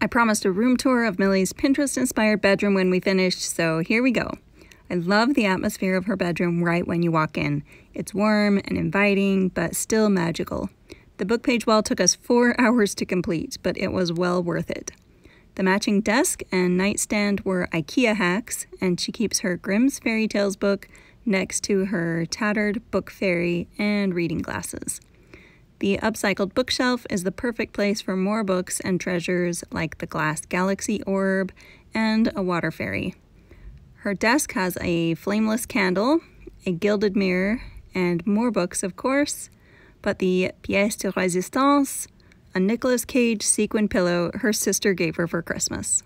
I promised a room tour of Millie's Pinterest inspired bedroom when we finished, so here we go. I love the atmosphere of her bedroom right when you walk in. It's warm and inviting, but still magical. The book page wall took us four hours to complete, but it was well worth it. The matching desk and nightstand were IKEA hacks, and she keeps her Grimm's Fairy Tales book next to her tattered book fairy and reading glasses. The upcycled bookshelf is the perfect place for more books and treasures like the glass galaxy orb and a water fairy. Her desk has a flameless candle, a gilded mirror, and more books, of course, but the pièce de résistance, a Nicolas Cage sequin pillow her sister gave her for Christmas.